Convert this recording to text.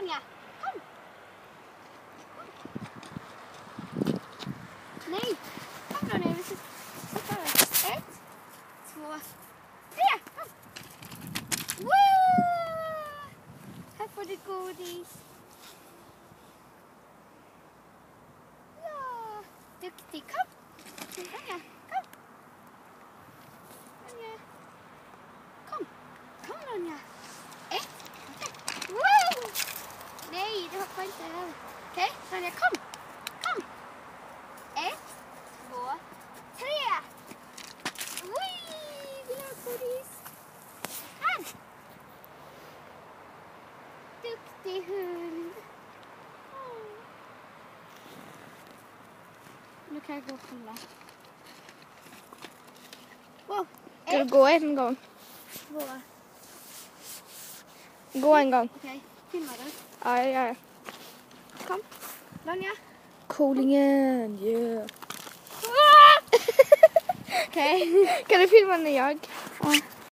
Komm ja. Komm. Komm. Nee. Komm doch nicht. Ist super. Eins, zwei, vier. Komm. Woo! Time for the goodies. Ja. Duktig. Komm. Komm ja. Du hoppar inte över. Okej, Ronja, kom. Kom. Ett, två, tre. Wee! Vill du ha godis? Här. Duktig hund. Nu kan jag gå och kolla. Wow. Ska du gå en gång? två. Gå en gång. Okej, filmar du? Ja, jag gör det. Kom. Ronja. Coolingen, yeah. Okej. Kan du filma när jag? Ja.